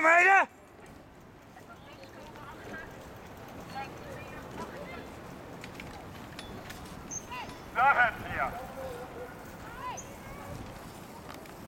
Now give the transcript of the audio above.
Come?